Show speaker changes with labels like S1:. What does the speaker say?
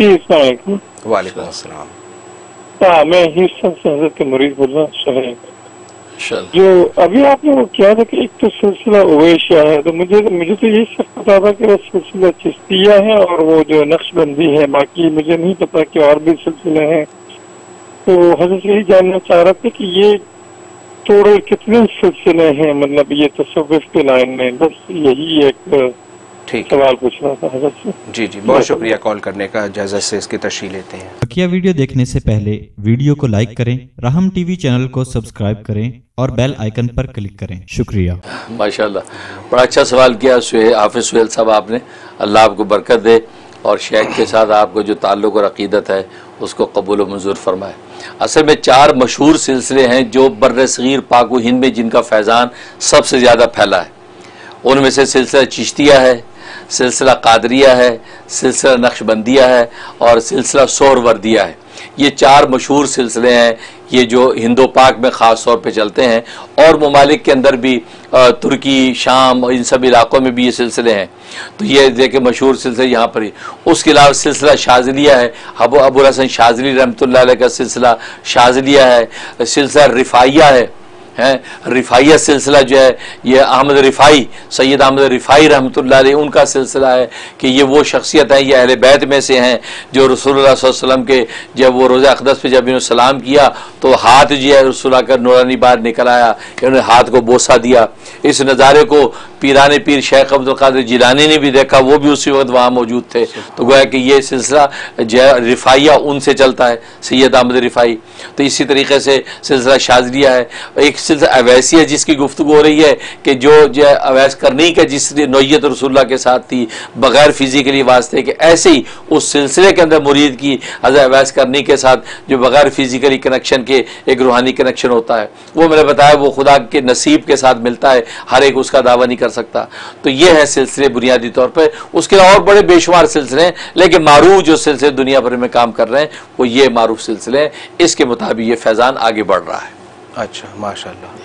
S1: جی السلام علیکم
S2: وعلیکم السلام.
S1: ہاں میں ہیوسٹن سے حضرت کے مریض بول رہا ہوں جو ابھی آپ نے وہ کیا تھا کہ ایک تو سلسلہ اویشیا ہے تو مجھے مجھے تو یہ سب پتا تھا کہ وہ سلسلہ چشتیہ ہے اور وہ جو نقش بندی ہے باقی مجھے نہیں پتا کہ اور بھی سلسلے ہیں۔ تو حضرت یہی جاننا چاہ رہا تھا کہ یہ ٹوٹل کتنے سلسلے ہیں مطلب یہ تصوف کے لائن میں بس یہی ایک
S2: ٹھیک ہے۔
S1: سوال پوچھنا تھا حضرت سے۔
S2: جی جی بہت شکریہ کال کرنے کا اجازت سے اس کی تشریح لیتے ہیں۔
S3: بقیہ ویڈیو دیکھنے سے پہلے ویڈیو کو لائک کریں رحم ٹی وی چینل کو سبسکرائب کریں اور بیل آئیکن پر کلک کریں۔ شکریہ۔
S4: ماشاءاللہ بڑا اچھا سوال کیا حافظ سہیل صاحب آپ نے۔ اللہ آپ کو برکت دے اور شیخ کے ساتھ آپ کو جو تعلق اور عقیدت ہے اس کو قبول و منظور فرمائے۔ اصل میں چار مشہور سلسلے ہیں جو بر صغیر پاک و ہند میں جن کا فیضان سب سے زیادہ پھیلا ہے۔ ان میں سے سلسلہ چشتیہ ہے سلسلہ قادریہ ہے، سلسلہ نقش بندیہ ہے اور سلسلہ سور وردیہ ہے۔ یہ چار مشہور سلسلے ہیں۔ یہ جو ہندو پاک میں خاص طور پہ چلتے ہیں اور ممالک کے اندر بھی ترکی، شام ان سب علاقوں میں بھی یہ سلسلے ہیں۔ تو یہ دیکھیں مشہور سلسلے یہاں پر ہی۔ اس کے علاوہ سلسلہ شاذلیہ ہے۔ ابو ابو الحسن شاذلی رحمۃ اللہ علیہ کا سلسلہ شاذلیہ ہے۔ سلسلہ رفائیہ ہے۔ ہیں رفائیہ سلسلہ جو ہے، یہ احمد رفائی سید احمد رفائی رحمۃ اللہ علیہ، ان کا سلسلہ ہے کہ یہ وہ شخصیت ہیں، یہ اہل بیت میں سے ہیں جو رسول اللہ صلی اللہ علیہ وسلم کے جب وہ روزہ اقدس پہ جب انہوں نے سلام کیا تو ہاتھ جو ہے رسول اللہ کا نورانی بار نکل آیا انہوں نے ہاتھ کو بوسا دیا۔ اس نظارے کو پیران پیر شیخ عبد القادر جیلانی نے بھی دیکھا، وہ بھی اسی وقت وہاں موجود تھے۔ تو گویا کہ یہ سلسلہ جو ہے رفائیہ ان سے چلتا ہے، سید احمد رفائی تو اسی طریقے سے سلسلہ شاذلیہ ہے۔ ایک اویسی ہے جس کی گفتگو ہو رہی ہے کہ جو جو اویس کرنی کا جس نوعیت رسول اللہ کے ساتھ تھی، بغیر فزیکلی واسطے کہ ایسے ہی اس سلسلے کے اندر مرید کی حضرت اویس کرنی کے ساتھ جو بغیر فزیکلی کنیکشن کے ایک روحانی کنیکشن ہوتا ہے۔ وہ میں نے بتایا، وہ خدا کے نصیب کے ساتھ ملتا ہے، ہر ایک اس کا دعویٰ نہیں کر سکتا۔ تو یہ ہے سلسلے بنیادی طور پہ اس کے اور بڑے بے شمار سلسلے ہیں، لیکن معروف جو سلسلے دنیا بھر میں کام کر رہے ہیں، وہ یہ معروف سلسلے ہیں۔ اس کے مطابق یہ فیضان آگے بڑھ رہا ہے۔
S2: اچھا ماشاء اللہ